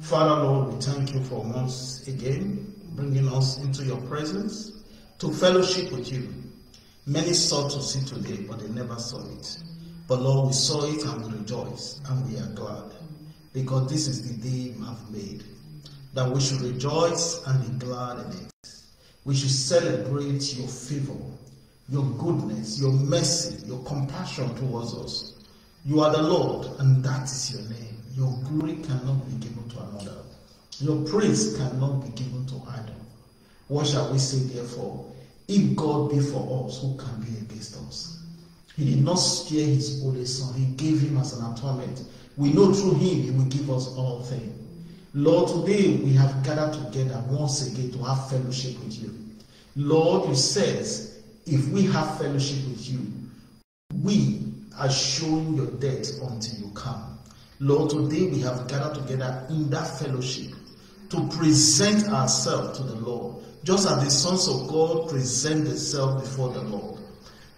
Father, Lord, we thank you for once again bringing us into your presence to fellowship with you. Many sought to see today, but they never saw it. But Lord, we saw it and we rejoice and we are glad because this is the day you have made. That we should rejoice and be glad in it. We should celebrate your favor, your goodness, your mercy, your compassion towards us. You are the Lord, and that is your name. Your glory cannot be given to another. Your praise cannot be given to either. What shall we say therefore? If God be for us, who can be against us? He did not spare his only son, he gave him as an atonement. We know through him he will give us all things. Lord, today we have gathered together once again to have fellowship with you. Lord, you says, if we have fellowship with you, we are showing your death until you come. Lord, today we have gathered together in that fellowship to present ourselves to the Lord, just as the sons of God present themselves before the Lord.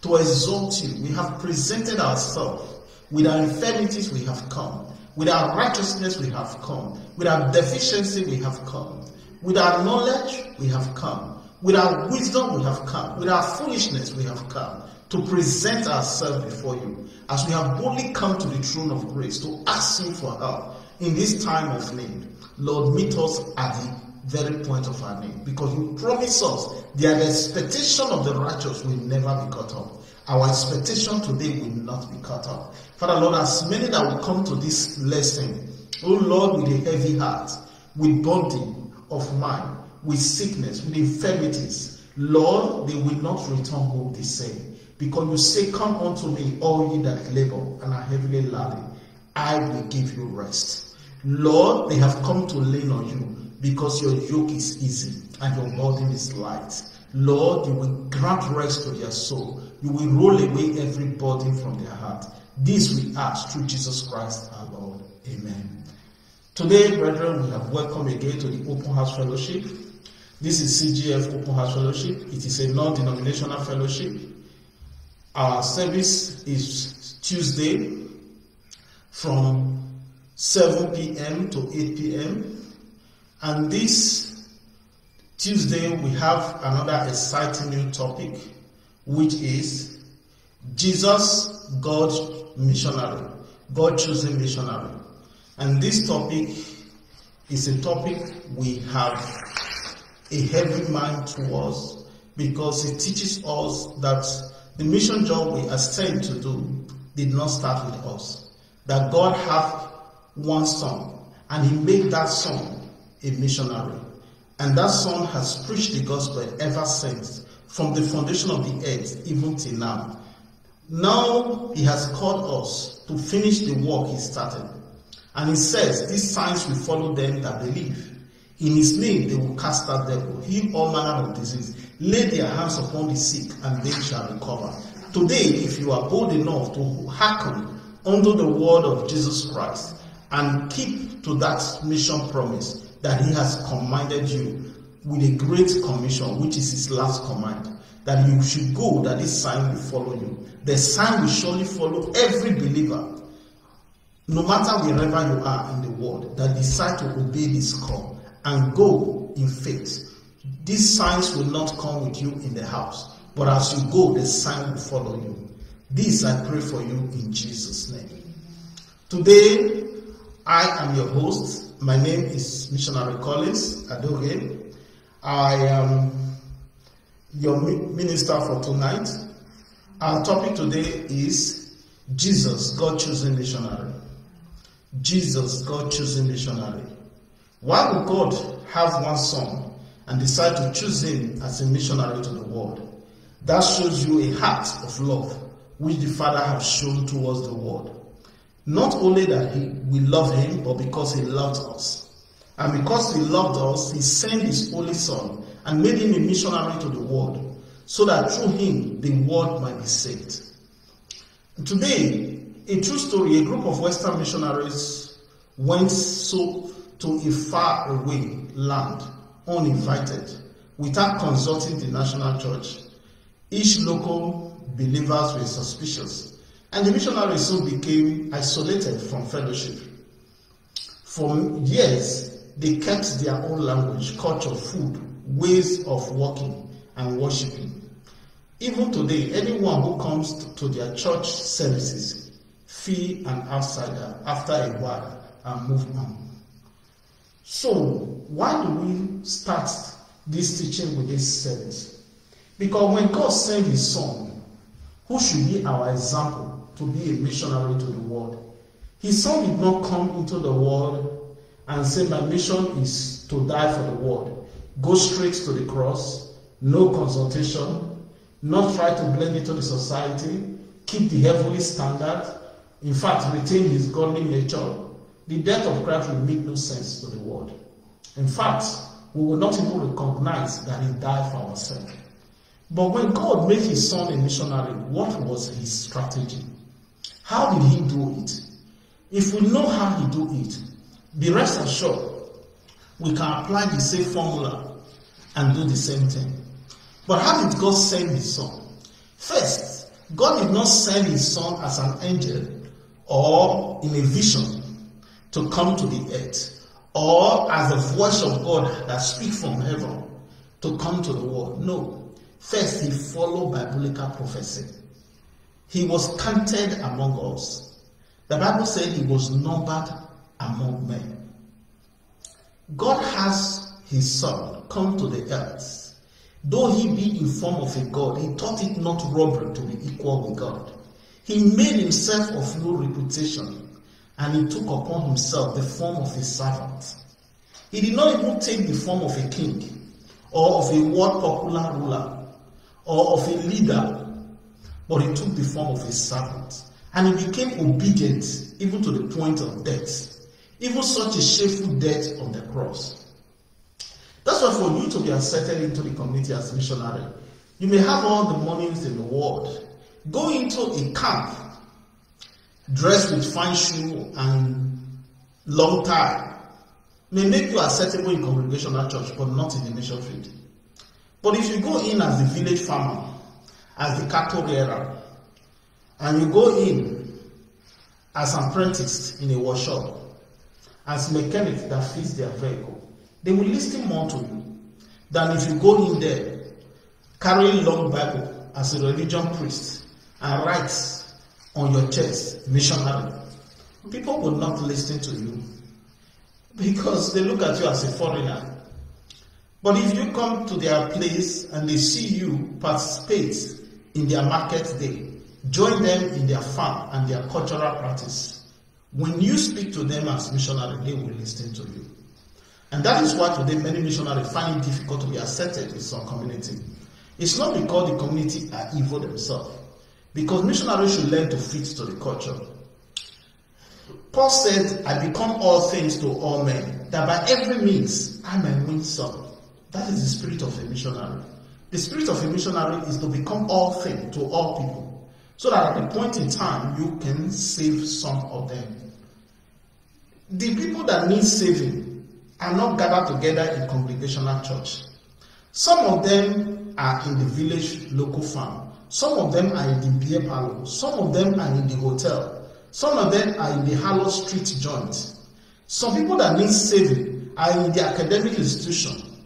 To exalt you, we have presented ourselves. With our infirmities, we have come. With our righteousness, we have come. With our deficiency, we have come. With our knowledge, we have come. With our wisdom, we have come. With our foolishness, we have come to present ourselves before you as we have boldly come to the throne of grace to ask you for help in this time of need. Lord, meet us at the very point of our need because you promise us that the expectation of the righteous will never be cut off. Our expectation today will not be cut off. Father, Lord, as many that will come to this lesson, oh Lord, with a heavy heart, with burden of mind, with sickness, with infirmities, Lord, they will not return home the same. Because you say, Come unto me, all ye that labor and are heavily laden, I will give you rest. Lord, they have come to lean on you because your yoke is easy and your burden is light. Lord, you will grant rest to their soul. You will roll away every burden from their heart. This we ask through Jesus Christ our Lord. Amen. Today, brethren, we have welcome again to the Open House Fellowship. This is CGF Open House Fellowship. It is a non-denominational fellowship. Our service is Tuesday from 7 p.m. to 8 p.m. And this Tuesday we have another exciting new topic, which is Jesus, God missionary, God chosen missionary. And this topic is a topic we have a heavy mind towards because it teaches us that the mission job we are sent to do did not start with us. That God had one son and he made that son a missionary. And that son has preached the gospel ever since, from the foundation of the earth even till now. Now he has called us to finish the work he started. And he says, These signs will follow them that believe. In his name they will cast out devil, heal all manner of disease, lay their hands upon the sick, and they shall recover. Today, if you are bold enough to hearken unto the word of Jesus Christ and keep to that mission promise that he has commanded you with a great commission, which is his last command, that you should go, that this sign will follow you. The sign will surely follow every believer, no matter wherever you are in the world, that decide to obey this call and go in faith. These signs will not come with you in the house, but as you go, the sign will follow you. This I pray for you in Jesus' name. Today, I am your host. My name is Missionary Collins Adoge. I am your minister for tonight. Our topic today is Jesus, God chosen missionary. Jesus, God chosen missionary. Why would God have one son and decide to choose him as a missionary to the world? That shows you a heart of love which the Father has shown towards the world. Not only that he, we love him, but because he loved us. And because he loved us, he sent his only son and made him a missionary to the world, so that through him the world might be saved. Today, a true story, a group of Western missionaries went so to a far away land, uninvited, without consulting the national church. Each local believers were suspicious, and the missionaries soon became isolated from fellowship. For years, they kept their own language, culture, food, ways of working and worshiping. Even today, anyone who comes to their church services feel an outsider after a while and move on. So, why do we start this teaching with this service? Because when God sent His Son, who should be our example to be a missionary to the world, His Son did not come into the world and say, My mission is to die for the world. Go straight to the cross, no consultation, not try to blend into the society, keep the heavenly standard, in fact, retain his godly nature, the death of Christ will make no sense to the world. In fact, we will not even recognize that he died for our sake. But when God made his son a missionary, what was his strategy? How did he do it? If we know how he do it, be rest assured, we can apply the same formula and do the same thing. But how did God send his son? First, God did not send his son as an angel or in a vision to come to the earth or as the voice of God that speaks from heaven to come to the world. No. First, he followed biblical prophecy. He was counted among us. The Bible said he was numbered among men. God has his son come to the earth Though he be in form of a God, he thought it not robbery to be equal with God. He made himself of no reputation, and he took upon himself the form of a servant. He did not even take the form of a king, or of a world popular ruler, or of a leader, but he took the form of a servant. And he became obedient even to the point of death, even such a shameful death on the cross. That's why for you to be accepted into the community as missionary, you may have all the monies in the world. Go into a camp, dressed with fine shoe and long tie, may make you acceptable in congregational church, but not in the mission field. But if you go in as the village farmer, as the cattle rearer, and you go in as an apprentice in a workshop, as mechanic that fits their vehicle, they will listen more to you than if you go in there carrying long Bible as a religion priest and write on your chest missionary. People will not listen to you because they look at you as a foreigner. But if you come to their place and they see you participate in their market day, join them in their farm and their cultural practice, when you speak to them as missionary, they will listen to you. And that is why today many missionaries find it difficult to be accepted in some community. It's not because the community are evil themselves, because missionaries should learn to fit to the culture. Paul said, I become all things to all men, that by every means I may win some. That is the spirit of a missionary. The spirit of a missionary is to become all things to all people, so that at a point in time you can save some of them. The people that need saving are not gathered together in congregational church. Some of them are in the village local farm. Some of them are in the beer parlor. Some of them are in the hotel. Some of them are in the Harlow Street joint. Some people that need saving are in the academic institution.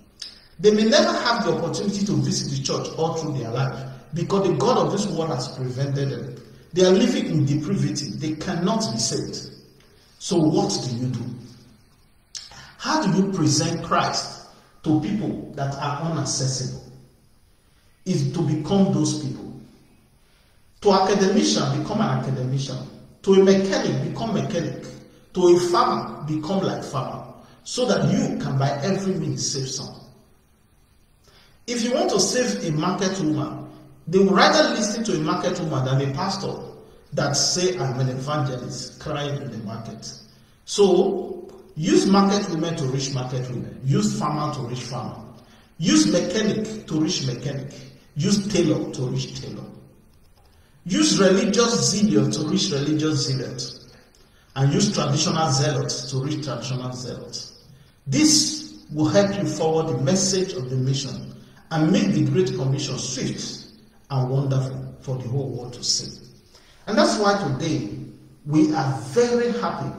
They may never have the opportunity to visit the church all through their life because the God of this world has prevented them. They are living in depravity. They cannot be saved. So what do you do? How do you present Christ to people that are inaccessible? Is to become those people. To academician, become an academician. To a mechanic, become mechanic. To a farmer, become like farmer. So that you can by every means save some. If you want to save a market woman, they will rather listen to a market woman than a pastor that say I'm an evangelist crying in the market. So Use market women to reach market women. Use farmer to reach farmer. Use mechanic to reach mechanic. Use tailor to reach tailor. Use religious zealot to reach religious zealot. And use traditional zealot to reach traditional zealot. This will help you forward the message of the mission and make the Great Commission swift and wonderful for the whole world to see. And that's why today we are very happy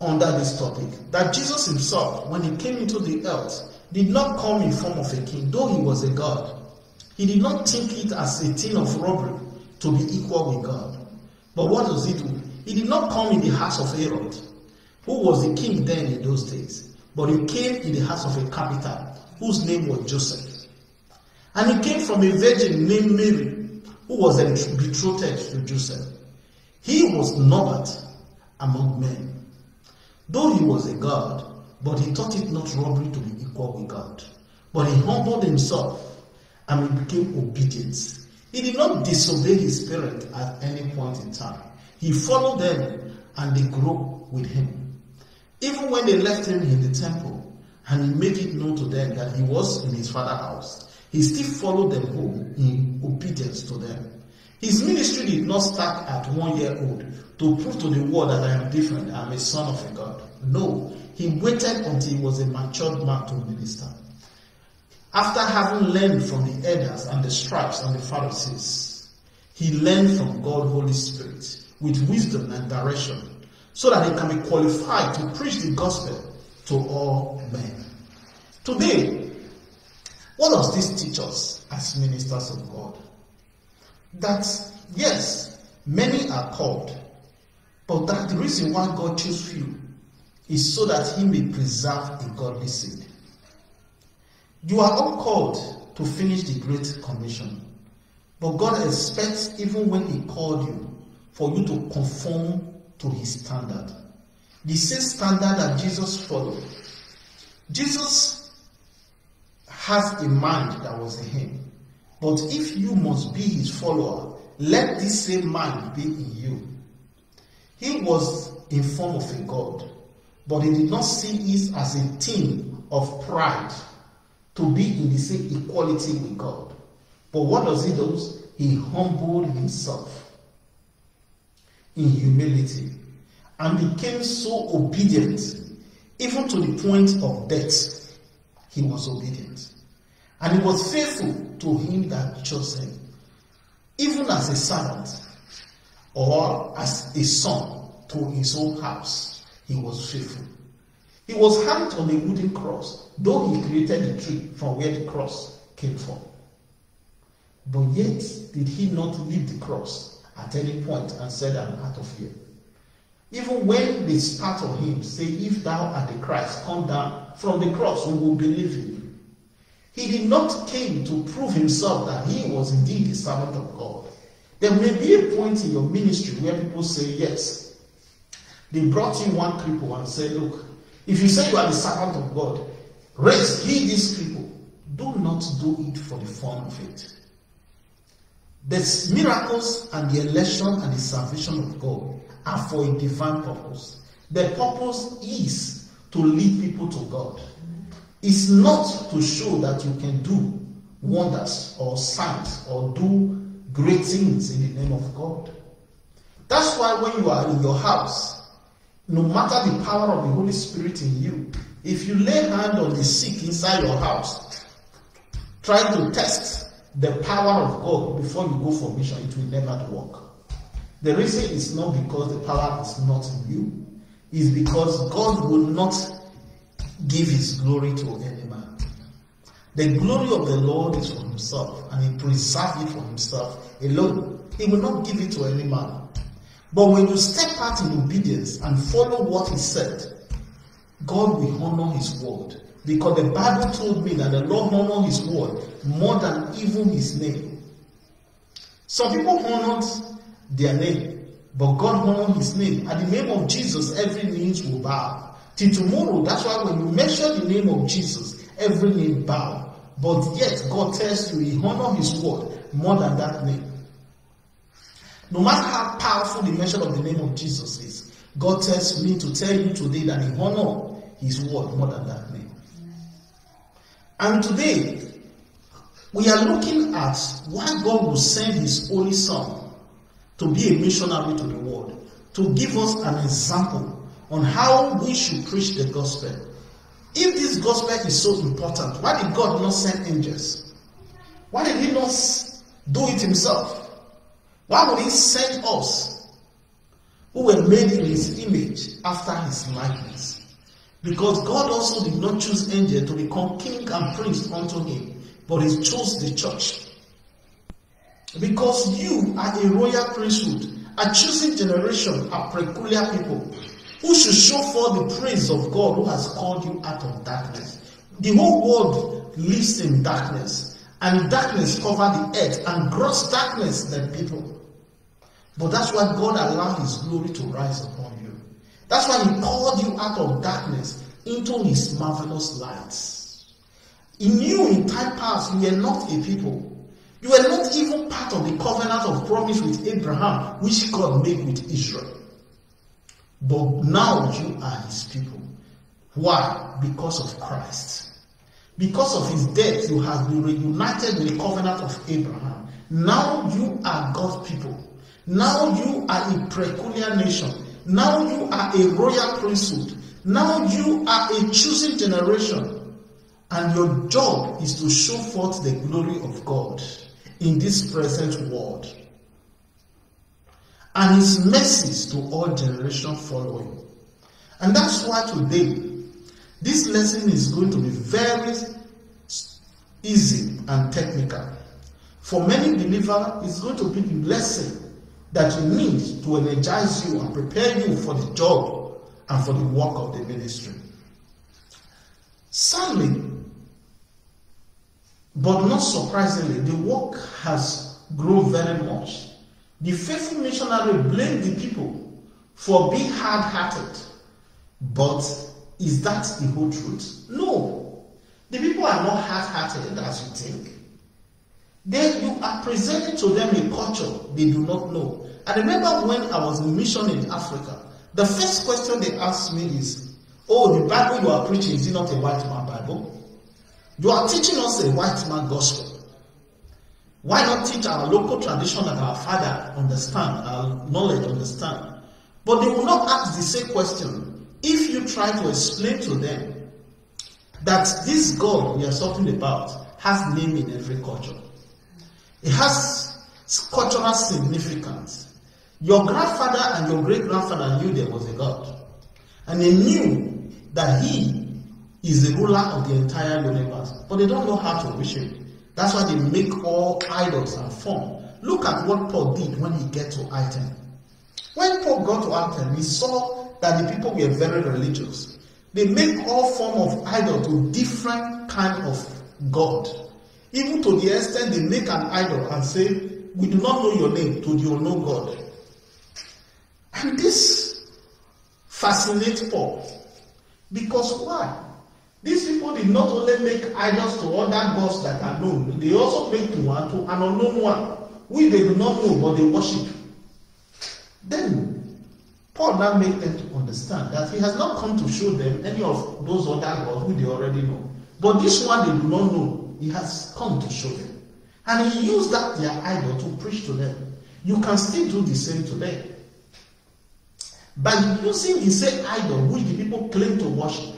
under this topic that Jesus himself, when he came into the earth, did not come in form of a king, though he was a God. He did not think it as a thing of robbery to be equal with God. But what does he do? He did not come in the house of Herod, who was the king then in those days, but he came in the house of a carpenter whose name was Joseph. And he came from a virgin named Mary, who was betrothed to Joseph. He was numbered among men. Though he was a God, but he thought it not robbery to be equal with God. But he humbled himself and he became obedient. He did not disobey his parents at any point in time. He followed them and they grew with him. Even when they left him in the temple and he made it known to them that he was in his father's house, he still followed them home in obedience to them. His ministry did not start at one year old to prove to the world that I am different, I am a son of a God. No, he waited until he was a matured man to minister. After having learned from the elders and the scribes and the Pharisees, he learned from God Holy Spirit with wisdom and direction so that he can be qualified to preach the gospel to all men. Today, what does this teach us as ministers of God? That yes, many are called, but that the reason why God chose few is so that he may preserve a godly seed. You are all called to finish the Great Commission, but God expects, even when He called you, for you to conform to His standard. The same standard that Jesus followed. Jesus has a mind that was in Him, but if you must be His follower, let this same mind be in you. He was in form of a God, but he did not see it as a thing of pride to be in the same equality with God. But what does he do? He humbled himself in humility and became so obedient, even to the point of death. He was obedient. And he was faithful to him that chose him, even as a servant or as a son to his own house. He was faithful. He was hanged on a wooden cross, though he created the tree from where the cross came from. But yet, did he not leave the cross at any point and said, I'm out of here? Even when they spat on him, say, If thou art the Christ, come down from the cross, we will believe in you. He did not came to prove himself that he was indeed the servant of God. There may be a point in your ministry where people say, Yes. They brought in one cripple and said, Look, if you say you are the servant of God, raise, heal these people. Do not do it for the fun of it. The miracles and the election and the salvation of God are for a divine purpose. The purpose is to lead people to God. It's not to show that you can do wonders or signs or do great things in the name of God. That's why when you are in your house, no matter the power of the Holy Spirit in you, if you lay hand on the sick inside your house, trying to test the power of God before you go for mission, it will never work. The reason is not because the power is not in you, is because God will not give his glory to any man. The glory of the Lord is for himself, and he preserves it for himself alone. He will not give it to any man. But when you step out in obedience and follow what he said, God will honor his word. Because the Bible told me that the Lord honor his word more than even his name. Some people honored their name, but God honored his name. At the name of Jesus, every knee will bow. Till tomorrow, that's why when you mention the name of Jesus, every knee bow. But yet, God tells you he honor his word more than that name. No matter how powerful the mention of the name of Jesus is, God tells me to tell you today that He honor His word more than that name. And today, we are looking at why God will send His only Son to be a missionary to the world, to give us an example on how we should preach the gospel. If this gospel is so important, why did God not send angels? Why did He not do it Himself? Why would he send us? who were made in his image after his likeness. Because God also did not choose angels to become king and priest unto him, but he chose the church. Because you are a royal priesthood, a chosen generation, a peculiar people, who should show forth the praise of God who has called you out of darkness. The whole world lives in darkness, and darkness cover the earth, and gross darkness the people. But that's why God allowed His glory to rise upon you. That's why He called you out of darkness into His marvelous lights. He knew in time past you were not a people. You were not even part of the covenant of promise with Abraham, which God made with Israel. But now you are His people. Why? Because of Christ. Because of His death, you have been reunited with the covenant of Abraham. Now you are God's people. Now you are a peculiar nation. Now you are a royal priesthood. Now you are a chosen generation. And your job is to show forth the glory of God in this present world. And his mercies to all generations following. And that's why today, this lesson is going to be very easy and technical. For many believers, it's going to be a lesson that you need to energize you and prepare you for the job and for the work of the ministry. Sadly, but not surprisingly, the work has grown very much. The faithful missionary blamed the people for being hard hearted. But is that the whole truth? No. The people are not hard hearted as you think. Then you are presenting to them a culture they do not know. I remember when I was in mission in Africa, the first question they asked me is, Oh, the Bible you are preaching, is it not a white man Bible? You are teaching us a white man gospel. Why not teach our local tradition that our father understand, our knowledge understand? But they will not ask the same question if you try to explain to them that this God we are talking about has name in every culture. It has cultural significance. Your grandfather and your great grandfather knew there was a God. And they knew that He is the ruler of the entire universe. But they don't know how to worship. That's why they make all idols and form. Look at what Paul did when he get to Athens. When Paul got to Athens, he saw that the people were very religious. They make all form of idol to different kind of God. Even to the extent they make an idol and say, we do not know your name to the unknown God. And this fascinates Paul. Because why? These people did not only make idols to other gods that are known, they also make to one to an unknown one, which they do not know but they worship. Then Paul now made them to understand that he has not come to show them any of those other gods who they already know. But this one they do not know, he has come to show them. And he used that their idol to preach to them. You can still do the same today. By using the same idol which the people claim to worship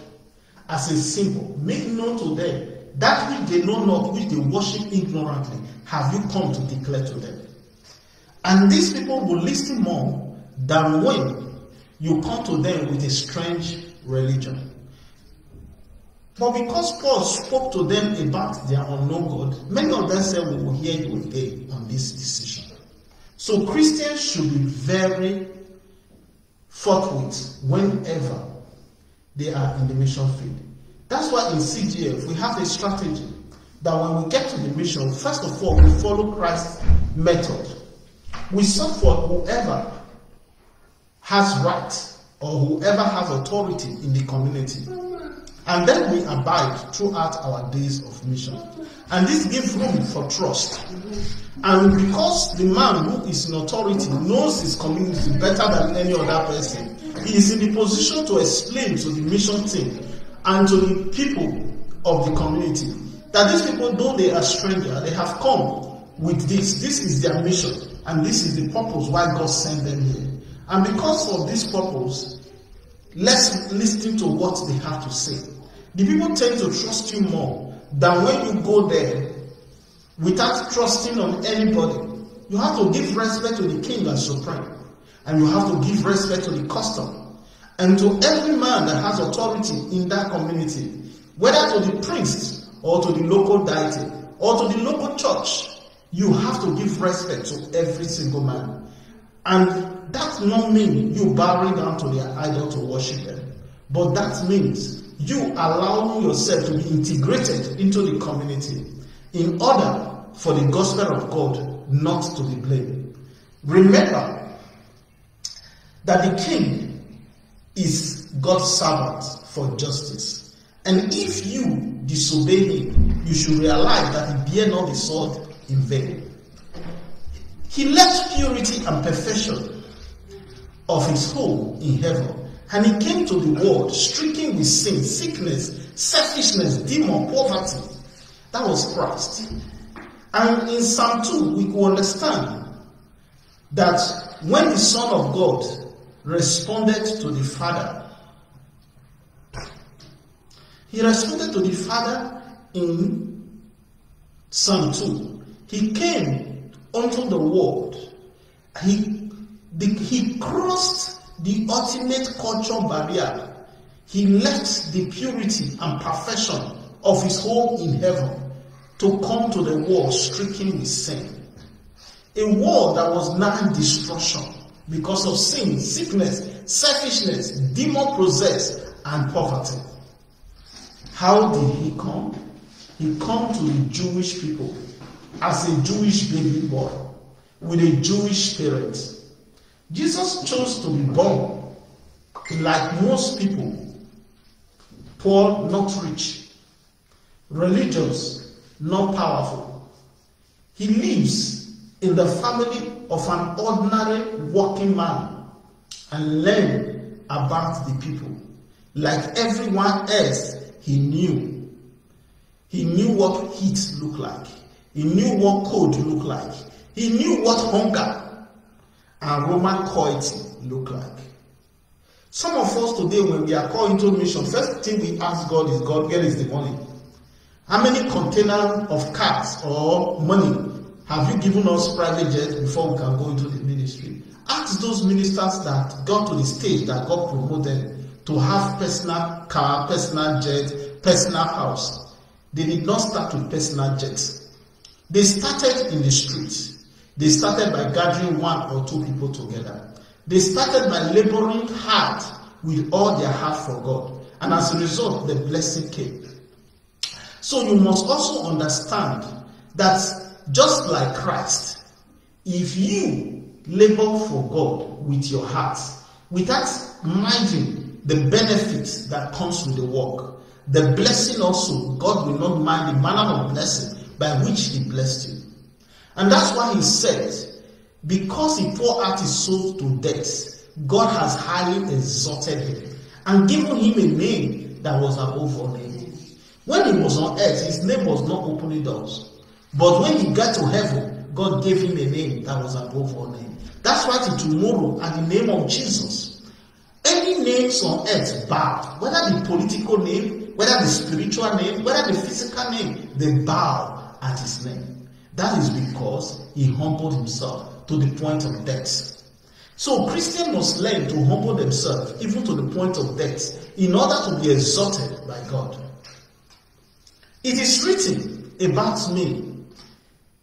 as a symbol, make known to them that which they know not, which they worship ignorantly, have you come to declare to them. And these people will listen more than when you come to them with a strange religion. But because Paul spoke to them about their unknown God, many of them said, We will hear you again on this decision. So Christians should be very forthwith whenever they are in the mission field. That's why in CGF we have a strategy that when we get to the mission, first of all, we follow Christ's method. We support whoever has right or whoever has authority in the community. And then we abide throughout our days of mission. And this gives room for trust. And because the man who is in authority knows his community better than any other person, he is in the position to explain to the mission team and to the people of the community that these people, though they are strangers, they have come with this. This is their mission, and this is the purpose why God sent them here. And because of this purpose, let's listen to what they have to say. The people tend to trust you more than when you go there without trusting on anybody. You have to give respect to the king and supreme. and you have to give respect to the custom. And to every man that has authority in that community, whether to the priest or to the local deity or to the local church, you have to give respect to every single man. And that not mean you bowing down to their idol to worship them, but that means you allowing yourself to be integrated into the community in order for the gospel of God not to be blamed. Remember that the king is God's servant for justice. And if you disobey him, you should realize that he bear not the sword in vain. He left purity and perfection of his home in heaven, and he came to the world stricken with sin, sickness, selfishness, demon, poverty. That was Christ. And in Psalm 2, we could understand that when the Son of God responded to the Father, he responded to the Father in Psalm 2. He came unto the world. He, the, he crossed the ultimate culture barrier. He left the purity and perfection of his home in heaven to come to the world stricken with sin. A world that was in destruction because of sin, sickness, selfishness, demon possessed, and poverty. How did he come? He come to the Jewish people as a Jewish baby boy with a Jewish parent. Jesus chose to be born like most people, poor, not rich, religious, not powerful. He lives in the family of an ordinary working man and learn about the people. Like everyone else, he knew. He knew what heat looked like. He knew what cold looked like. He knew what hunger and Roman coity looked like. Some of us today, when we are called into mission, first thing we ask God is, God, where is the money? How many containers of cars or money have you given us private jet before we can go into the ministry? Ask those ministers that got to the stage that God promoted to have personal car, personal jet, personal house. They did not start with personal jets. They started in the streets. They started by gathering one or two people together. They started by laboring hard with all their heart for God. And as a result, the blessing came. So you must also understand that just like Christ, if you labor for God with your heart, without minding the benefits that comes with the work, the blessing also, God will not mind the manner of blessing by which He blessed you. And that's why He said, because He poured out His soul to death, God has highly exalted Him and given Him a name that was above all names. When He was on earth, His name was not opening doors. But when he got to heaven, God gave him a name that was above all names. That's why tomorrow, at the name of Jesus, any names on earth bow, whether the political name, whether the spiritual name, whether the physical name, they bow at his name. That is because he humbled himself to the point of death. So Christians must learn to humble themselves even to the point of death in order to be exalted by God. It is written about me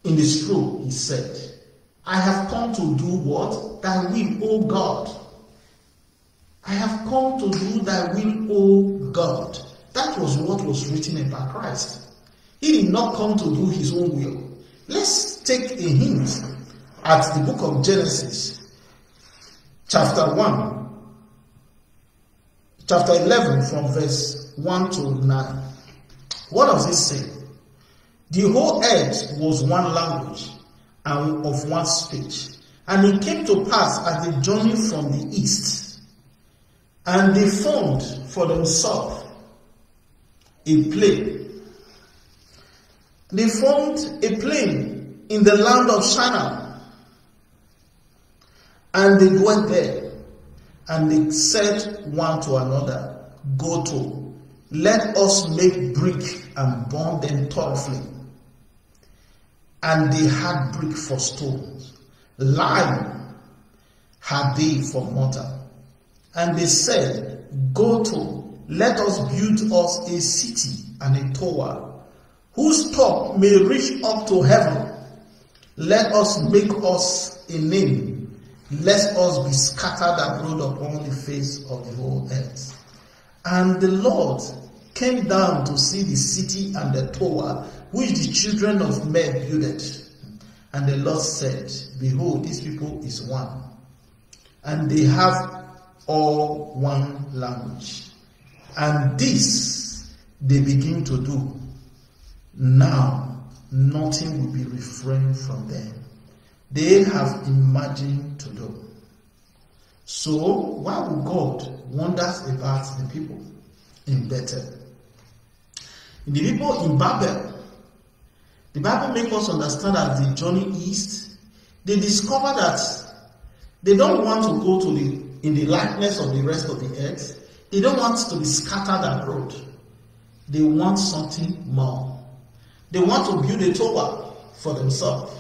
in the scroll, he said, I have come to do what? Thy will, O God. I have come to do thy will, O God. That was what was written about Christ. He did not come to do his own will. Let's take a hint at the book of Genesis, chapter 1, chapter 11, from verse 1 to 9. What does it say? The whole earth was one language and of one speech. And it came to pass as they journeyed from the east, and they formed for themselves a plain. They formed a plain in the land of Shinar, and they dwelt there, and they said one to another, Go to, let us make brick and burn them thoroughly. And they had brick for stones, lime had they for mortar. And they said, Go to, let us build us a city and a tower, whose top may reach up to heaven. Let us make us a name, lest us be scattered abroad upon the face of the whole earth. And the Lord came down to see the city and the tower which the children of men builded. And the Lord said, Behold, these people is one, and they have all one language. And this they begin to do. Now, nothing will be refrained from them. They have imagined to do. So, why would God wonders about the people in Bethel? The people in Babel, the Bible makes us understand that the journey east, they discover that they don't want to go to the in the likeness of the rest of the earth. They don't want to be scattered abroad. They want something more. They want to build a tower for themselves.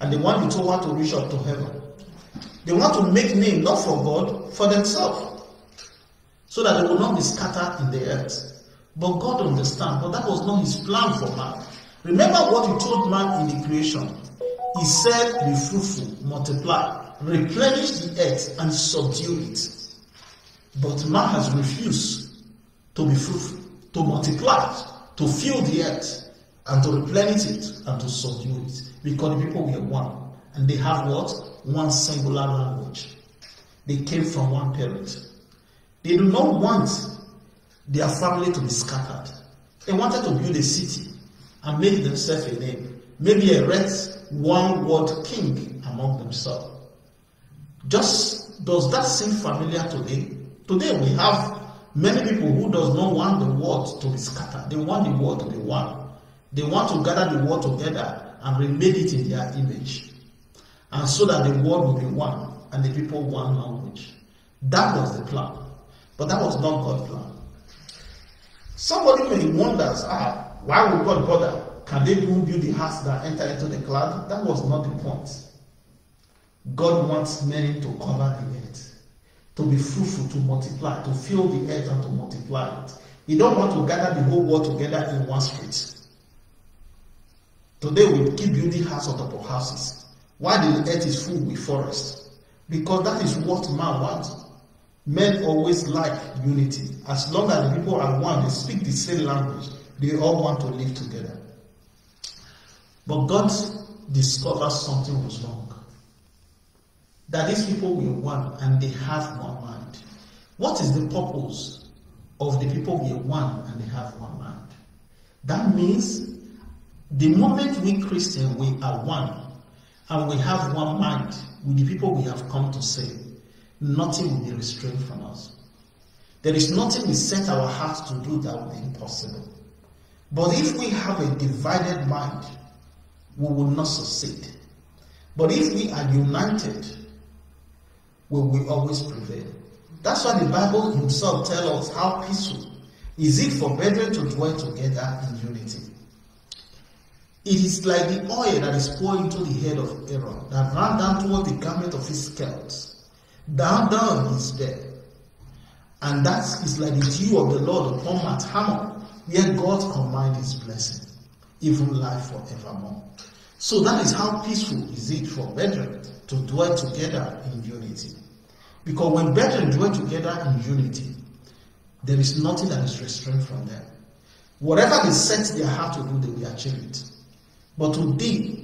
And they want the tower to reach up to heaven. They want to make name not for God, for themselves. So that they will not be scattered in the earth. But God understands, but that was not his plan for man. Remember what he told man in the creation. He said, be fruitful, multiply, replenish the earth and subdue it. But man has refused to be fruitful, to multiply, to fill the earth, and to replenish it and to subdue it. Because the people were one. And they have what? One singular language. They came from one parent. They do not want their family to be scattered. They wanted to build a city and make themselves a name. Maybe erect one word king among themselves. Just does that seem familiar today? Today we have many people who does not want the world to be scattered. They want the world to be one. They want to gather the world together and remake it in their image. And so that the world will be one and the people one language. That was the plan. But that was not God's plan. Somebody may wonder, ah, why would God bother? Can they even build the house that enter into the cloud? That was not the point. God wants men to cover the earth, to be fruitful, to multiply, to fill the earth and to multiply it. He don't want to gather the whole world together in one street. Today we keep building houses on top of houses. Why the earth is full with forests? Because that is what man wants. Men always like unity. As long as the people are one, they speak the same language, they all want to live together. But God discovered something was wrong that these people were one and they have one mind. What is the purpose of the people were one and they have one mind? That means the moment we Christians we are one and we have one mind with the people we have come to save, nothing will be restrained from us. There is nothing we set our hearts to do that will be impossible. But if we have a divided mind, we will not succeed. But if we are united, we will always prevail. That's why the Bible himself tells us how peaceful is it for brethren to dwell together in unity. It is like the oil that is poured into the head of Aaron that ran down toward the garment of his skirts, down down his bed. And that is like the dew of the Lord upon Mount Hermon, where God command his blessing, even life forevermore. So that is how peaceful is it for brethren to dwell together in unity. Because when brethren dwell together in unity, there is nothing that is restrained from them. Whatever they set their heart to do, they will achieve it. But today,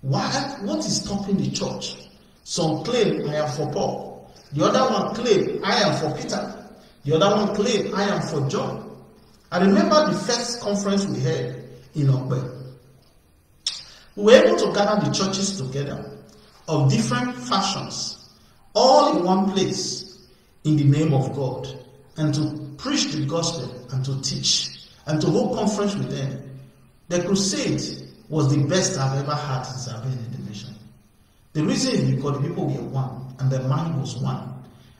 why, what is stopping the church? Some claim I am for Paul. The other one claim I am for Peter. The other one claim I am for John. I remember the first conference we had in Okbe. We were able to gather the churches together of different fashions, all in one place in the name of God, and to preach the gospel and to teach and to hold conference with them. The crusade was the best I've ever had since I've been in the mission. The reason is because the people were one and the mind was one.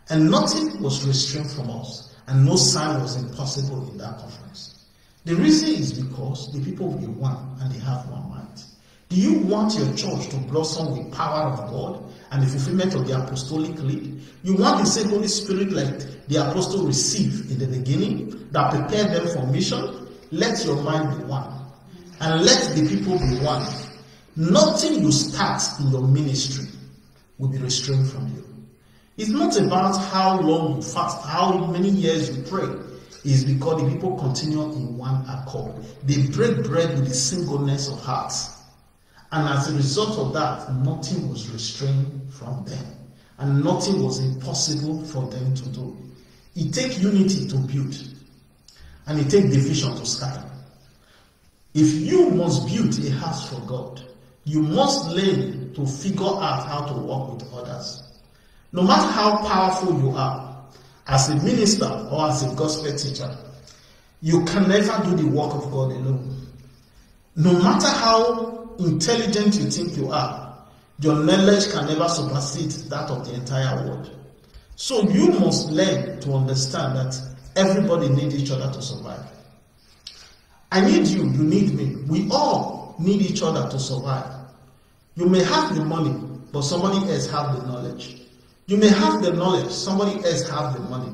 And nothing was restrained from us, and no sign was impossible in that conference. The reason is because the people were one and they have one mind. Do you want your church to blossom with power of God and the fulfillment of the apostolic lead. You want the same Holy Spirit like the apostle received in the beginning that prepared them for mission. Let your mind be one. And let the people be one. Nothing you start in your ministry will be restrained from you. It's not about how long you fast, how many years you pray. It's because the people continue in one accord. They break bread with the singleness of heart. And as a result of that, nothing was restrained from them. And nothing was impossible for them to do. It takes unity to build. And it takes division to scatter. If you must build a house for God, you must learn to figure out how to work with others. No matter how powerful you are, as a minister or as a gospel teacher, you can never do the work of God alone. No matter how intelligent you think you are, your knowledge can never supersede that of the entire world. So you must learn to understand that everybody needs each other to survive. I need you, you need me. We all need each other to survive. You may have the money, but somebody else have the knowledge. You may have the knowledge, somebody else have the money.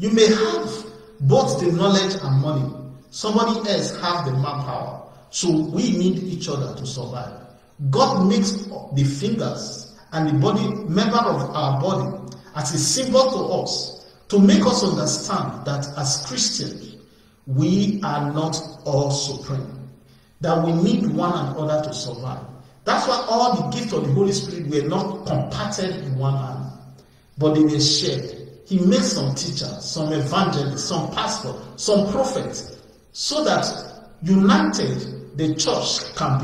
You may have both the knowledge and money. Somebody else have the manpower. So we need each other to survive. God makes the fingers and the body, member of our body, as a symbol to us to make us understand that as Christians, we are not all supreme. That we need one another to survive. That's why all the gifts of the Holy Spirit were not compacted in one hand, but they were shared. He made some teachers, some evangelists, some pastors, some prophets, so that united the church can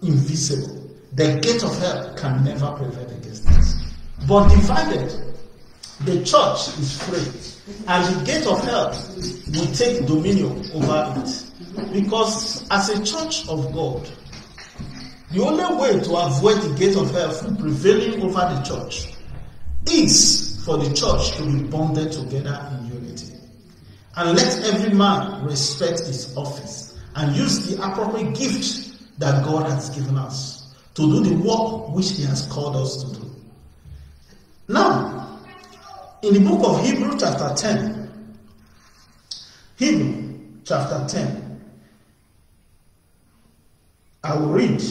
be invisible. The gate of hell can never prevail against us. But divided, the church is free, and the gate of hell will take dominion over it. Because as a church of God, the only way to avoid the gate of hell from prevailing over the church is for the church to be bonded together in unity. And let every man respect his office and use the appropriate gift that God has given us to do the work which He has called us to do. Now, in the book of Hebrew, chapter 10, Hebrew, chapter 10, I will read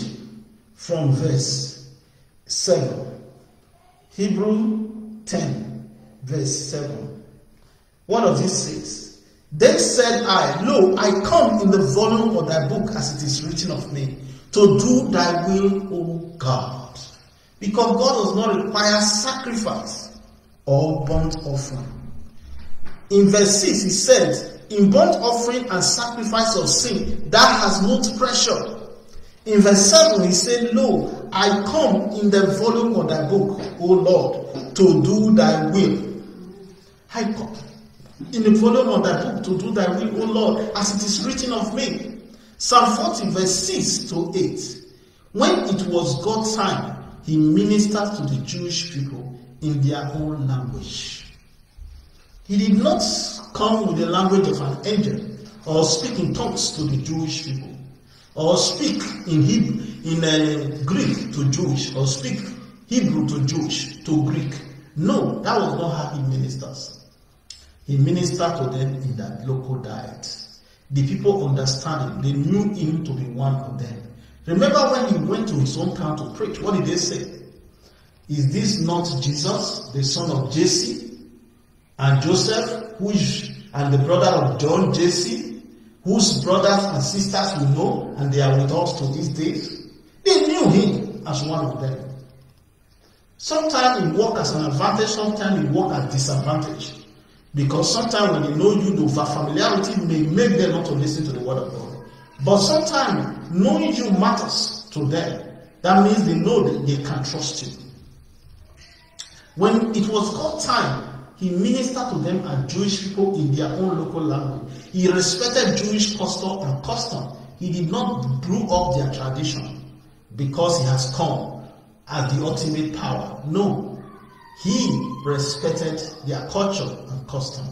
from verse 7. Hebrew 10, verse 7. What of it say? Then said I, Lo, I come in the volume of thy book as it is written of me, to do thy will, O God. Because God does not require sacrifice or burnt offering. In verse 6, he said, In burnt offering and sacrifice of sin, that has no pressure. In verse 7, he said, Lo, I come in the volume of thy book, O Lord, to do thy will. I come in the volume of thy book to do thy will, O Lord, as it is written of me. Psalm 40, verse 6 to 8. When it was God's time, he ministered to the Jewish people in their own language. He did not come with the language of an angel or speak in tongues to the Jewish people or speak in Hebrew, in uh, Greek to Jewish, or speak Hebrew to Jewish, to Greek. No, that was not how he ministers. He ministered to them in that local diet. The people understand him. They knew him to be one of them. Remember when he went to his own town to preach, what did they say? Is this not Jesus, the son of Jesse, and Joseph, who is, and the brother of John, Jesse, whose brothers and sisters we know, and they are with us to these days, they knew him as one of them. Sometimes he work as an advantage, sometimes he work as disadvantage. Because sometimes when they know you, the familiarity may make them not to listen to the word of God. But sometimes knowing you matters to them. That means they know that they can trust you. When it was God's time, he ministered to them as Jewish people in their own local language. He respected Jewish custom and custom. He did not brew up their tradition because he has come as the ultimate power. No. He respected their culture and custom.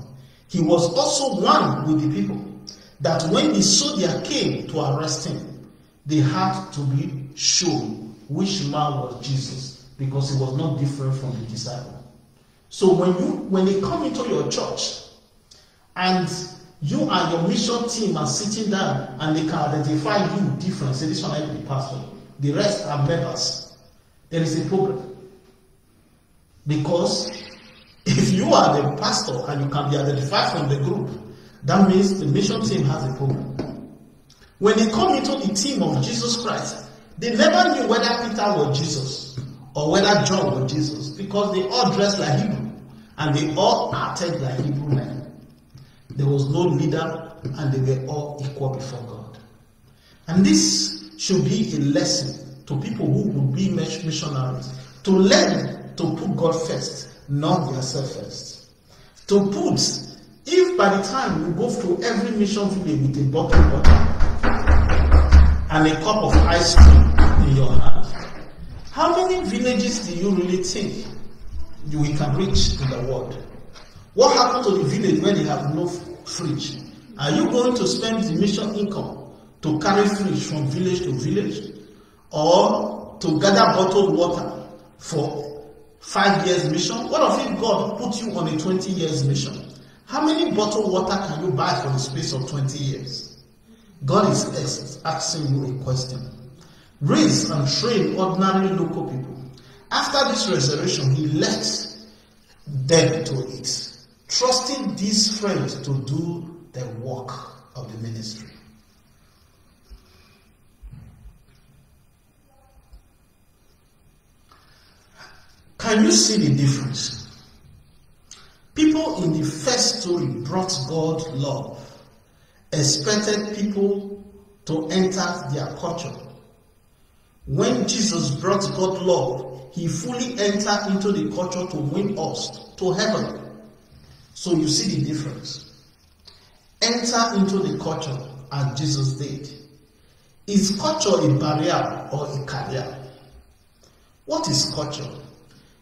He was also one with the people that when the soldier came to arrest him, they had to be shown which man was Jesus. Because he was not different from the disciple. So when you when they come into your church and you and your mission team are sitting down and they can identify you different, say this one be the pastor, the rest are members, there is a problem. Because if you are the pastor and you can be identified from the group, that means the mission team has a problem. When they come into the team of Jesus Christ, they never knew whether Peter was Jesus or whether John was Jesus because they all dressed like Hebrew and they all acted like Hebrew men. There was no leader and they were all equal before God. And this should be a lesson to people who would be missionaries to learn to put God first, not yourself first. To put, if by the time you go through every mission village with a bottle of water and a cup of ice cream in your hand, how many villages do you really think you can reach in the world? What happened to the village when they have no fridge? Are you going to spend the mission income to carry fridge from village to village? Or to gather bottled water for five years mission? What if God put you on a 20 years mission? How many bottled water can you buy for the space of 20 years? God is asking you a question. Raise and train ordinary local people. After this resurrection, he left them to it trusting these friends to do the work of the ministry. Can you see the difference? People in the first story brought God love, expected people to enter their culture. When Jesus brought God love, he fully entered into the culture to win us to heaven. So you see the difference. Enter into the culture as Jesus did. Is culture a barrier or a career? What is culture?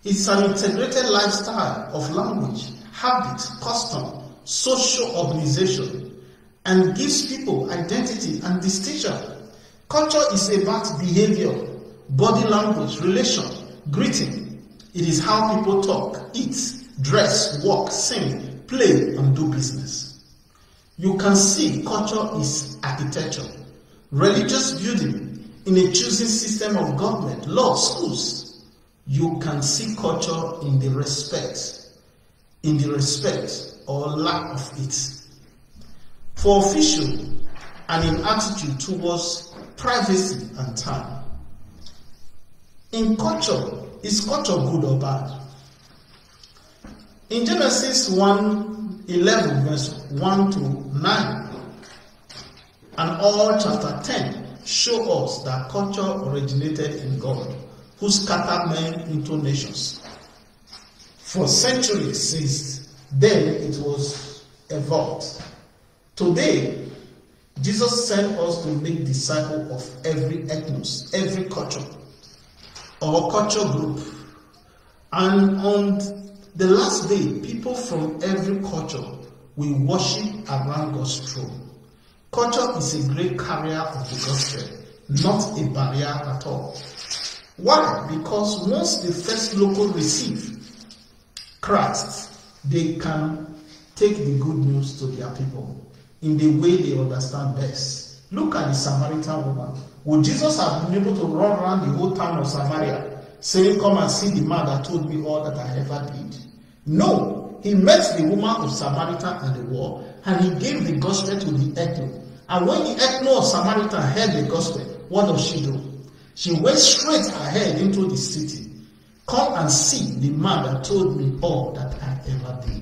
It's an integrated lifestyle of language, habit, custom, social organization, and gives people identity and distinction. Culture is about behavior, body language, relation, greeting. It is how people talk, eat, dress, walk, sing, play, and do business. You can see culture is architecture, religious building in a choosing system of government, law, schools. You can see culture in the respect, in the respect or lack of it. For official and in attitude towards privacy and time. In culture, is culture good or bad? In Genesis 1 11, verse 1 to 9, and all chapter 10 show us that culture originated in God, who scattered men into nations. For centuries since then, it was evolved. Today, Jesus sent us to make disciples of every ethnos, every culture, or culture group. And on the last day, people from every culture will worship around God's throne. Culture is a great carrier of the gospel, not a barrier at all. Why? Because once the first local receive Christ, they can take the good news to their people in the way they understand best. Look at the Samaritan woman. Would Jesus have been able to run around the whole town of Samaria saying, Come and see the man that told me all that I ever did? No, he met the woman of Samaritan at the wall and he gave the gospel to the ethno. And when the ethno of Samaritan heard the gospel, what does she do? She went straight ahead into the city. Come and see the man that told me all that I ever did.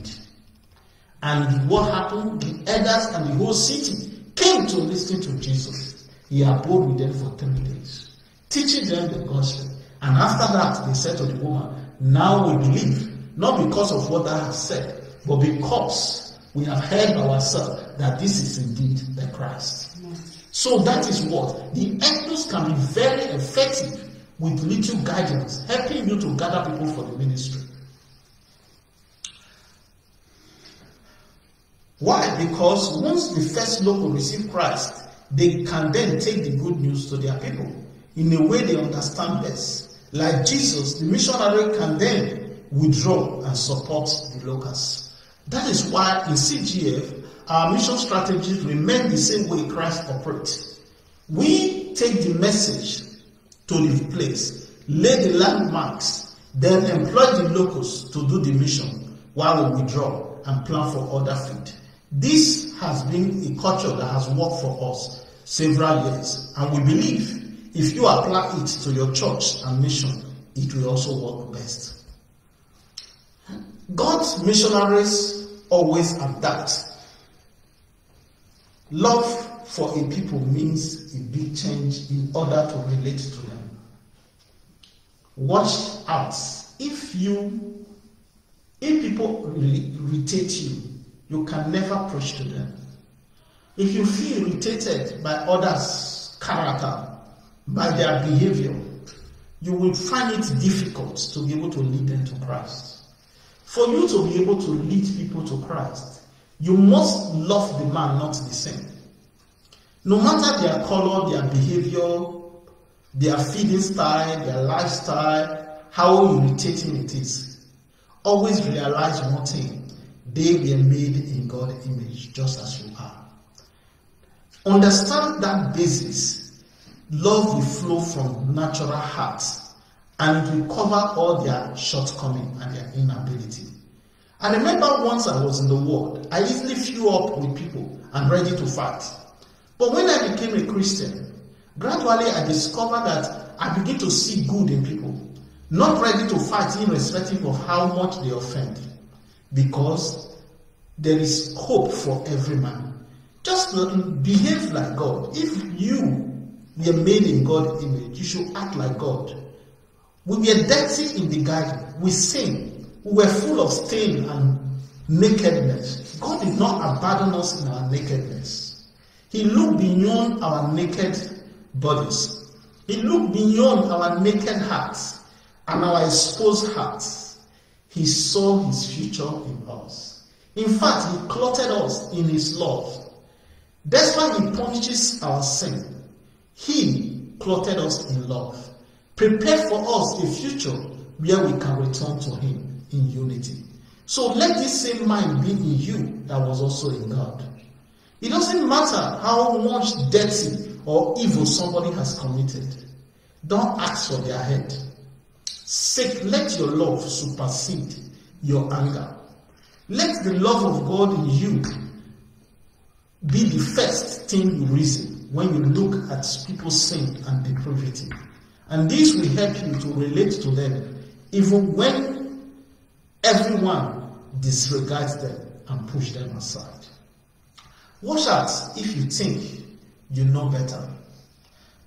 And what happened? The elders and the whole city came to listen to Jesus. He abode with them for three days, teaching them the gospel. And after that, they said to the woman, Now we believe not because of what I have said, but because we have heard ourselves that this is indeed the Christ. So that is what the ethnos can be very effective with little guidance, helping you to gather people for the ministry. Why? Because once the first local receive Christ, they can then take the good news to their people in a way they understand best Like Jesus, the missionary can then withdraw and support the locals. That is why in CGF, our mission strategies remain the same way Christ operates. We take the message to the place, lay the landmarks, then employ the locals to do the mission while we withdraw and plan for other feed. This has been a culture that has worked for us several years, and we believe if you apply it to your church and mission, it will also work best. God's missionaries always adapt. Love for a people means a big change in order to relate to them. Watch out. If you if people irritate you, you can never preach to them. If you feel irritated by others' character, by their behavior, you will find it difficult to be able to lead them to Christ. For you to be able to lead people to Christ, you must love the man, not the same. No matter their color, their behavior, their feeding style, their lifestyle, how irritating it is, Always realize one thing they were made in God's image, just as you are. Understand that basis. Love will flow from natural hearts and it will cover all their shortcomings and their inability. I remember once I was in the world, I easily flew up with people and ready to fight. But when I became a Christian, gradually I discovered that I begin to see good in people not ready to fight irrespective of how much they offend, because there is hope for every man. Just behave like God. If you were made in God's image, you should act like God. We were dirty in the garden. We sin. We were full of stain and nakedness. God did not abandon us in our nakedness. He looked beyond our naked bodies. He looked beyond our naked hearts and our exposed hearts, he saw his future in us. In fact, he clothed us in his love. That's why he punishes our sin. He clothed us in love. Prepare for us a future where we can return to him in unity. So let this same mind be in you that was also in God. It doesn't matter how much dirty or evil somebody has committed. Don't ask for their head. Seek, let your love supersede your anger. Let the love of God in you be the first thing you reason when you look at people's sin and depravity. And this will help you to relate to them even when everyone disregards them and push them aside. Watch out if you think you know better.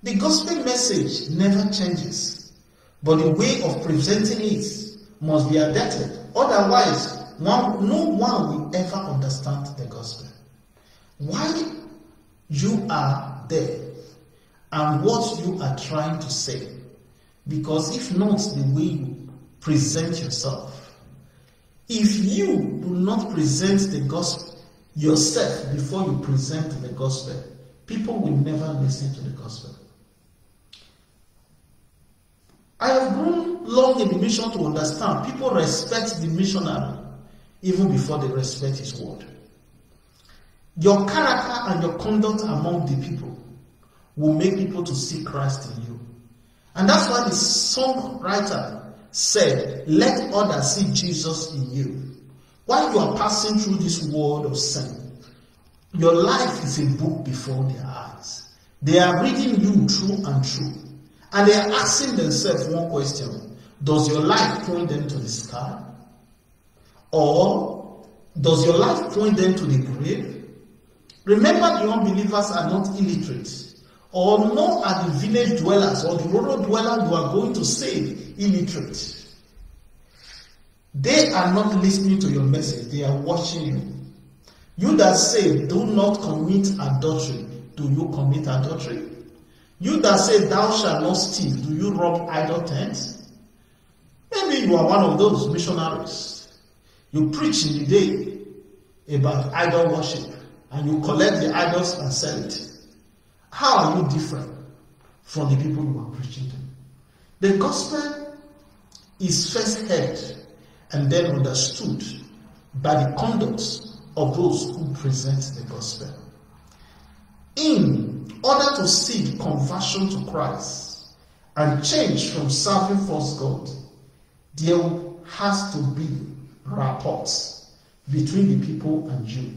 The gospel message never changes. But the way of presenting it must be adapted. Otherwise, one, no one will ever understand the gospel. Why you are there and what you are trying to say. Because if not the way you present yourself, if you do not present the gospel yourself before you present the gospel, people will never listen to the gospel. I have grown long in the mission to understand people respect the missionary even before they respect his word. Your character and your conduct among the people will make people to see Christ in you. And that's why the songwriter said, Let others see Jesus in you. While you are passing through this world of sin, your life is a book before their eyes. They are reading you true and true. And they are asking themselves one question Does your life point them to the sky? Or does your life point them to the grave? Remember, the unbelievers are not illiterate, or nor are the village dwellers or the rural dwellers you are going to save illiterate. They are not listening to your message, they are watching you. You that say, Do not commit adultery, do you commit adultery? You that say, Thou shalt not steal, do you rob idle tents? Maybe you are one of those missionaries. You preach in the day about idol worship and you collect the idols and sell it. How are you different from the people you are preaching to? The gospel is first heard and then understood by the conduct of those who present the gospel. In order to seek conversion to Christ and change from serving false God, there has to be rapport between the people and you.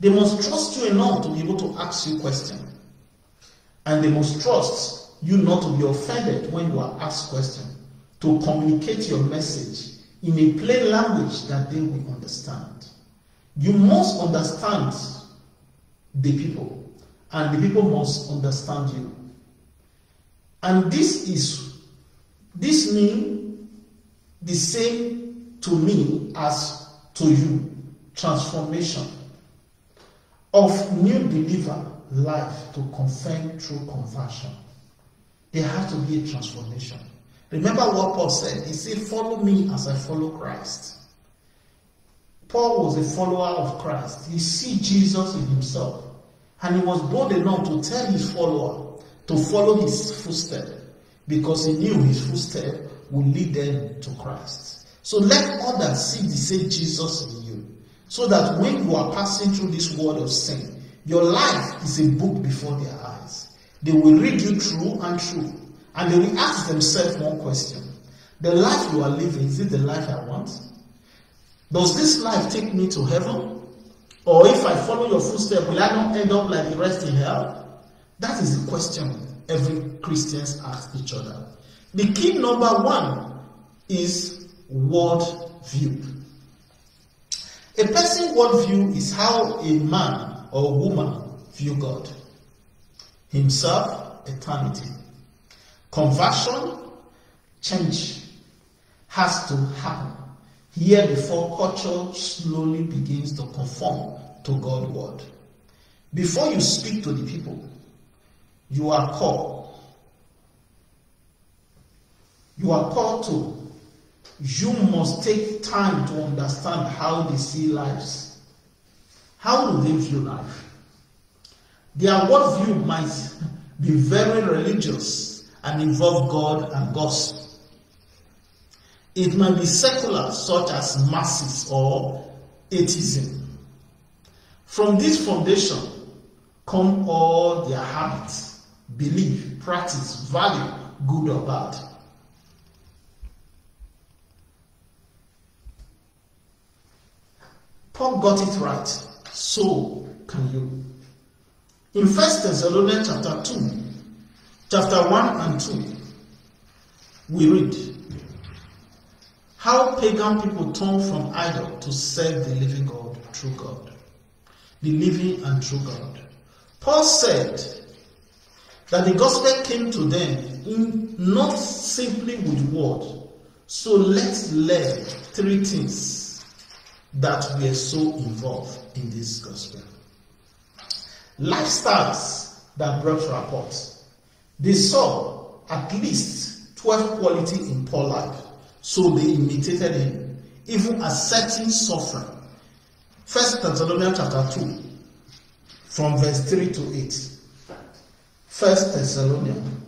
They must trust you enough to be able to ask you questions. And they must trust you not to be offended when you are asked questions, to communicate your message in a plain language that they will understand. You must understand the people, and the people must understand you. And this is this means the same to me as to you transformation of new believer life to confirm true conversion. There has to be a transformation. Remember what Paul said? He said, Follow me as I follow Christ. Paul was a follower of Christ. He see Jesus in himself. And he was bold enough to tell his follower to follow his footsteps because he knew his footsteps would lead them to Christ. So let others see the same Jesus in you. So that when you are passing through this world of sin, your life is a book before their eyes. They will read you through and through. And they will ask themselves one question. The life you are living, is it the life I want? Does this life take me to heaven? Or if I follow your footsteps, will I not end up like the rest in hell? That is the question every Christian asks each other. The key number one is world view. A person's worldview is how a man or woman view God, himself, eternity. Conversion, change has to happen here before culture slowly begins to conform to God's word. Before you speak to the people, you are called. You are called to. You must take time to understand how they see lives. How do they view life? Their worldview might be very religious and involve God and gospel. It might be secular, such as Marxism or atheism. From this foundation come all their habits, belief, practice, value, good or bad. Paul got it right, so can you. In 1 Thessalonians chapter 2, chapter 1 and 2, we read, how pagan people turn from idol to serve the living God, true God. The living and true God. Paul said that the gospel came to them in not simply with word. So let's learn three things that were so involved in this gospel. Lifestyles that brought reports. They saw at least 12 quality in Paul's life so they imitated him, even accepting suffering. First Thessalonians chapter 2, from verse 3 to 8. First Thessalonians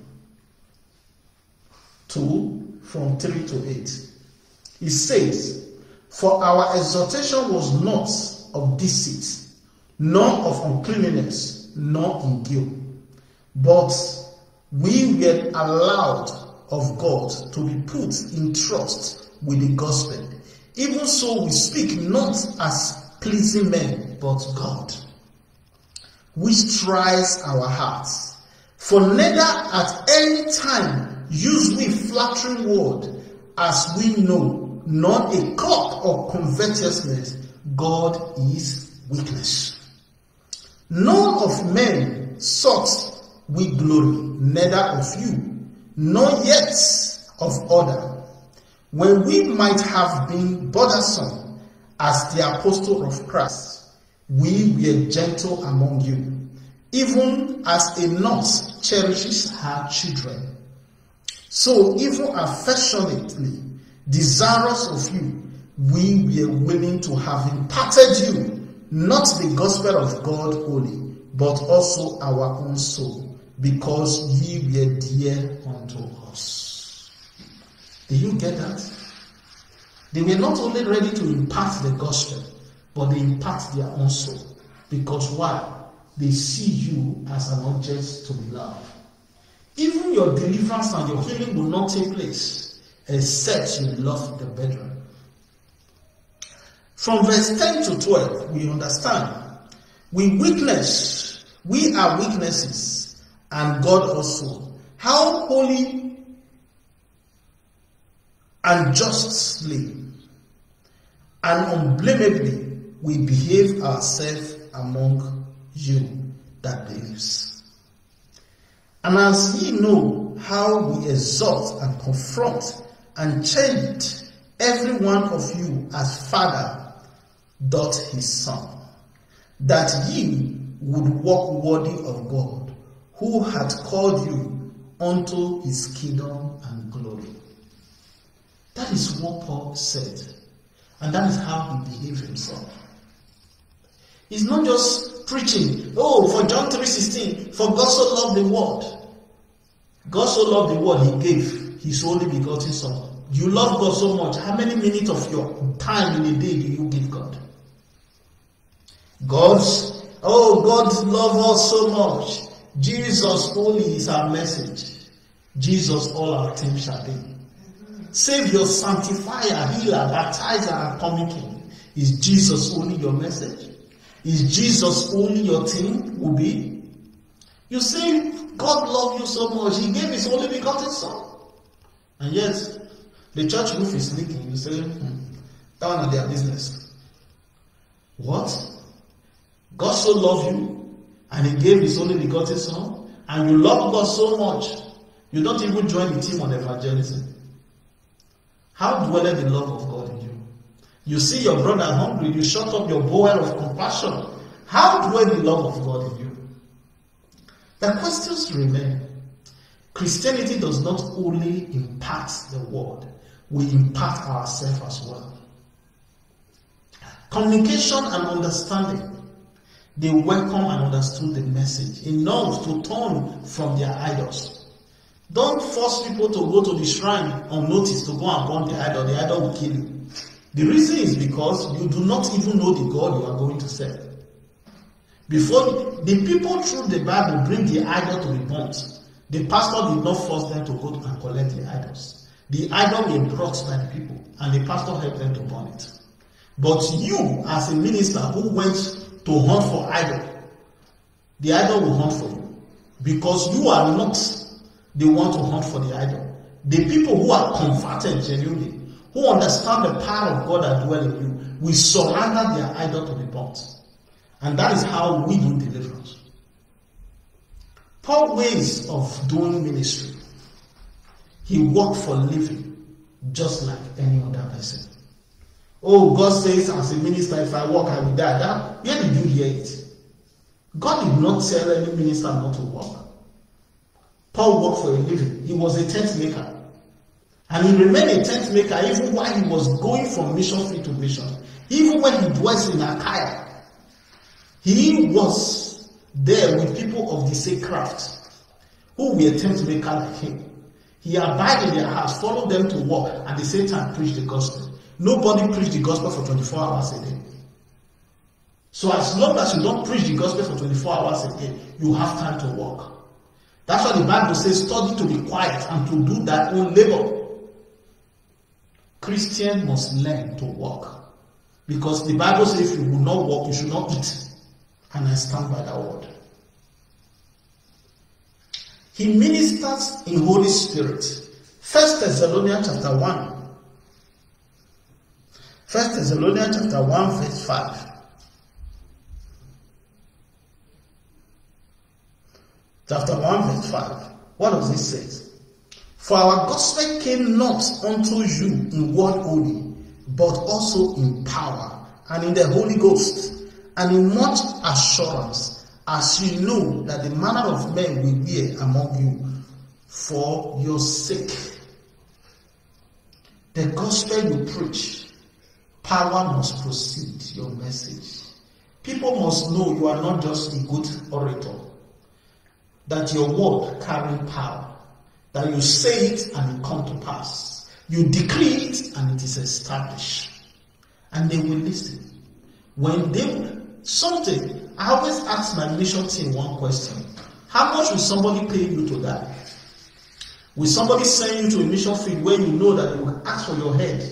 2, from 3 to 8. It says, For our exhortation was not of deceit, nor of uncleanness, nor in guilt, but we were allowed of God to be put in trust with the gospel. Even so, we speak not as pleasing men, but God, which tries our hearts. For neither at any time use we flattering word, as we know, not a cup of covetousness. God is weakness. None of men sought we glory, neither of you nor yet of other, when we might have been bothersome as the apostle of Christ, we were gentle among you, even as a nurse cherishes her children. So even affectionately desirous of you, we were willing to have imparted you not the gospel of God only, but also our own soul, because ye were dear unto us. Do you get that? They were not only ready to impart the gospel, but they impart their own soul. Because why? They see you as an object to be loved. Even your deliverance and your healing will not take place except you love the brethren. From verse 10 to 12, we understand. We witness, we are witnesses, and God also. How holy and justly and unblameably we behave ourselves among you that believes. And as ye know how we exhort and confront and change every one of you as father doth his son, that ye would walk worthy of God, who hath called you unto his kingdom and glory. That is what Paul said. And that is how he behaved himself. He's not just preaching, oh, for John 3.16, for God so loved the world. God so loved the world, he gave his only begotten son. You love God so much. How many minutes of your time in a day do you give God? God's, oh, God love us so much. Jesus only is our message. Jesus all our team shall be. Savior, sanctifier, healer, baptizer, and coming king. Is Jesus only your message? Is Jesus only your team will be? You say God loved you so much, He gave His only begotten Son. And yet, the church roof is leaking. You say, hmm, that one of their business. What? God so loved you, and He gave His only begotten Son, and you love God so much, you don't even join the team on evangelism. How dwelleth the love of God in you? You see your brother hungry, you shut up your bowl of compassion. How dwell the love of God in you? The questions remain. Christianity does not only impact the world, we impact ourselves as well. Communication and understanding. They welcome and understood the message enough to turn from their idols. Don't force people to go to the shrine unnoticed to go and burn the idol. The idol will kill you. The reason is because you do not even know the God you are going to serve. Before the people through the Bible bring the idol to be burnt, the pastor did not force them to go and collect the idols. The idol were brought by the people, and the pastor helped them to burn it. But you, as a minister who went to hunt for idol, the idol will hunt for you because you are not the one to hunt for the idol. The people who are converted genuinely, who understand the power of God that dwell in you, will surrender their idol to be burnt. And that is how we do deliverance. Paul ways of doing ministry. He worked for living just like any other person. Oh, God says as a minister, if I work, I will die. That, where did you hear it? God did not tell any minister not to work. Paul worked for a living. He was a tent maker. And he remained a tent maker even while he was going from mission field to mission. Even when he dwelt in Achaia, he was there with people of the same craft who were tent maker like him. He abided in their house, followed them to work, at the same time preach the gospel. Nobody preached the gospel for 24 hours a day. So as long as you don't preach the gospel for 24 hours a day, you have time to work. That's why the Bible says study to be quiet and to do thy own labor. Christian must learn to work. Because the Bible says if you will not work, you should not eat. And I stand by that word. He ministers in Holy Spirit. First Thessalonians chapter 1. First Thessalonians chapter 1 verse 5. Chapter 1 verse 5. What does it say? For our gospel came not unto you in word only, but also in power and in the Holy Ghost, and in much assurance, as you know that the manner of men will wear among you for your sake. The gospel you preach, power must proceed your message. People must know you are not just a good orator. that your word carry power, that you say it and it come to pass. You decree it and it is established. And they will listen. When they something, I always ask my mission team one question. How much will somebody pay you to die? Will somebody send you to a mission field where you know that they will ask for your head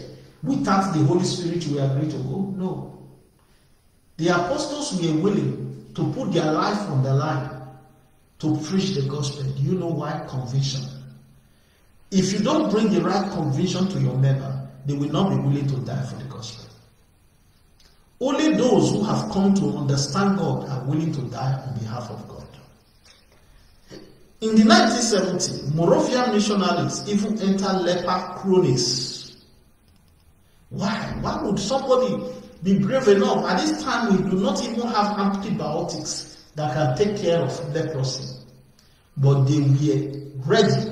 without the Holy Spirit will agree to go? No. The apostles were willing to put their life on the line to preach the gospel. Do you know why? Conviction. If you don't bring the right conviction to your member, they will not be willing to die for the gospel. Only those who have come to understand God are willing to die on behalf of God. In the 1970s, Moravian missionaries even entered leper colonies. Why? Why would somebody be brave enough? At this time, we do not even have antibiotics that can take care of leprosy. But they were ready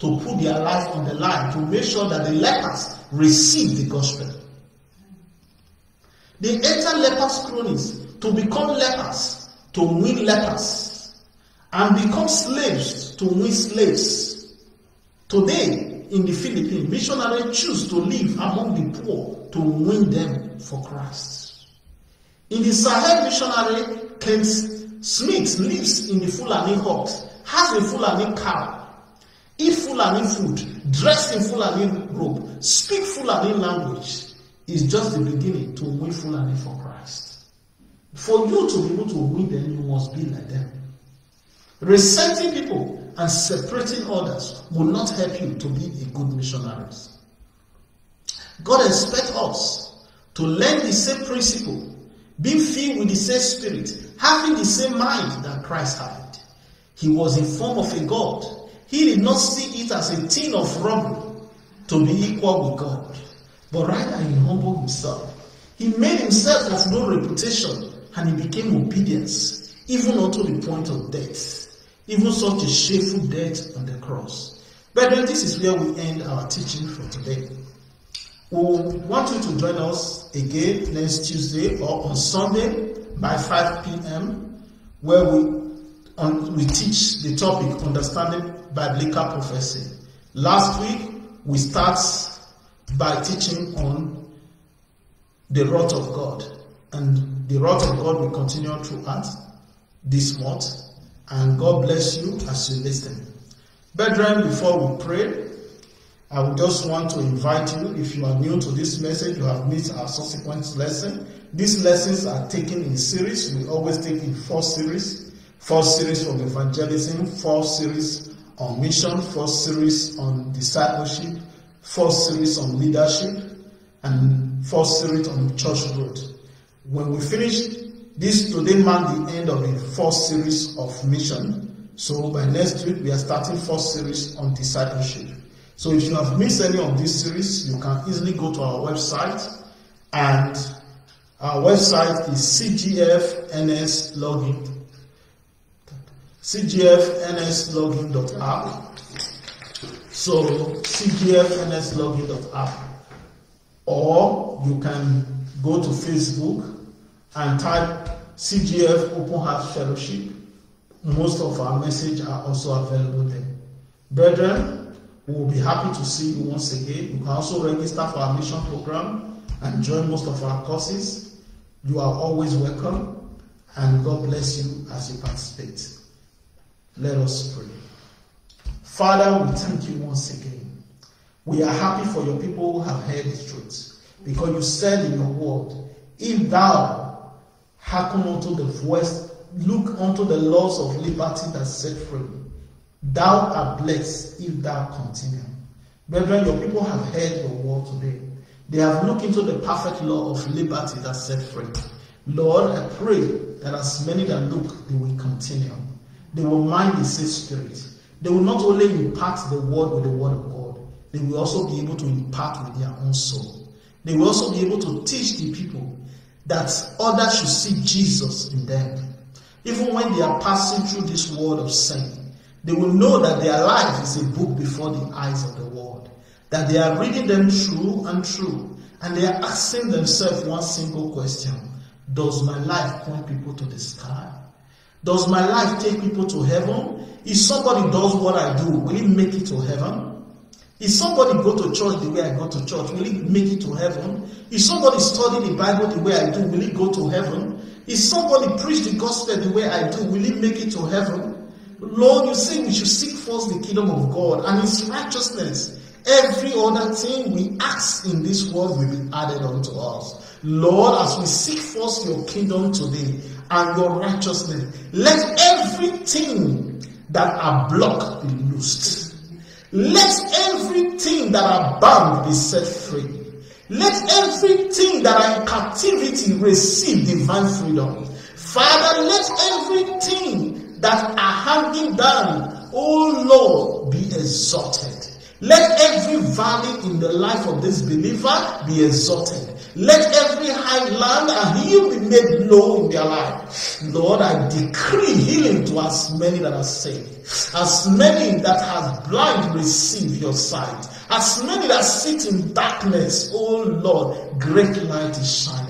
to put their life on the line to make sure that the lepers receive the gospel. They enter lepers' colonies to become lepers, to win lepers, and become slaves to win slaves. Today, in the Philippines, missionaries choose to live among the poor to win them for Christ. In the Sahel missionary, Kent Smith lives in the Fulani hut, has a Fulani cow, eat Fulani food, dress in Fulani robe, speak Fulani language, is just the beginning to win Fulani for Christ. For you to be able to win them, you must be like them. Resenting people and separating others will not help you to be a good missionary. God expects us to learn the same principle, being filled with the same spirit, having the same mind that Christ had. He was in form of a God. He did not see it as a thing of robbery to be equal with God, but rather he humbled himself. He made himself of no reputation and he became obedience, even unto the point of death, even such a shameful death on the cross. Brethren, this is where we end our teaching for today. We want you to join us again next Tuesday or on Sunday by 5 p.m., where we on, we teach the topic understanding biblical prophecy. Last week we start by teaching on the wrath of God, and the wrath of God will continue throughout this month. And God bless you as you listen. Brethren, before we pray, I would just want to invite you, if you are new to this message, you have missed our subsequent lesson. These lessons are taken in series. We always take in four series. Four series from evangelism, four series on mission, four series on discipleship, four series on leadership, and four series on church growth. When we finish this today mark the end of the first series of mission. So by next week we are starting first series on discipleship. So if you have missed any of this series, you can easily go to our website and our website is cgfns login cgfnslogin.app. So cgfnslogin.app. Or you can go to Facebook and type CGF Open House Fellowship. Most of our messages are also available there. Brethren, we will be happy to see you once again. You can also register for our mission program and join most of our courses. You are always welcome, and God bless you as you participate. Let us pray. Father, we thank you once again. We are happy for your people who have heard the truth. Because you said in your word, if thou hearken unto the voice, look unto the laws of liberty that set free, thou art blessed if thou continue. Brethren, your people have heard your word today. They have looked into the perfect law of liberty that set free. Lord, I pray that as many that look, they will continue. They will mind the same spirit. They will not only impart the word with the word of God, they will also be able to impart with their own soul. They will also be able to teach the people that others should see Jesus in them. Even when they are passing through this world of sin, they will know that their life is a book before the eyes of the world. That they are reading them true and true. And they are asking themselves one single question Does my life point people to the sky? Does my life take people to heaven? If somebody does what I do, will it make it to heaven? If somebody go to church the way I go to church, will it make it to heaven? If somebody study the Bible the way I do, will it go to heaven? If somebody preach the gospel the way I do, will it make it to heaven? Lord, you say we should seek first the kingdom of God and his righteousness. Every other thing we ask in this world will be added unto us. Lord, as we seek first your kingdom today and your righteousness, let everything that are blocked be loosed. Let everything that are bound be set free. Let everything that are in captivity receive divine freedom. Father, let everything that are hanging down, oh Lord, be exalted. Let every valley in the life of this believer be exalted. Let every high land and hill be made low in their life. Lord, I decree healing to as many that are saved. As many that have blind receive your sight. As many that sit in darkness, oh Lord, great light is shining.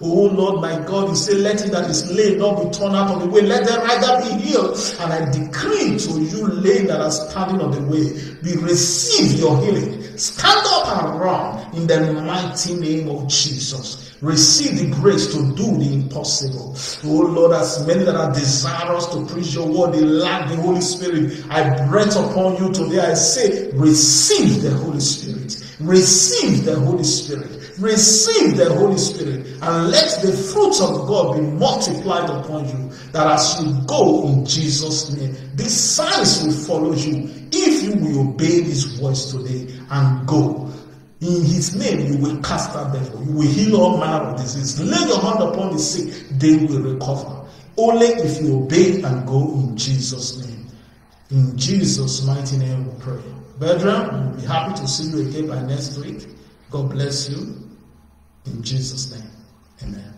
Oh Lord, my God, you say, let it that is lame not be torn out of the way. Let the rider be healed. And I decree to you, lame that are standing on the way, be receive your healing. Stand up and run in the mighty name of Jesus. Receive the grace to do the impossible. Oh Lord, as many that are desirous to preach your word, they lack the Holy Spirit. I breath upon you today. I say, receive the Holy Spirit. Receive the Holy Spirit. Receive the Holy Spirit and let the fruits of God be multiplied upon you. That as you go in Jesus' name, these signs will follow you if you will obey His voice today and go. In his name, you will cast out devil. You will heal all manner of disease. Lay your hand upon the sick, they will recover. Only if you obey and go in Jesus' name. In Jesus' mighty name we pray. Brethren, we'll be happy to see you again by next week. God bless you. In Jesus' name. Amen.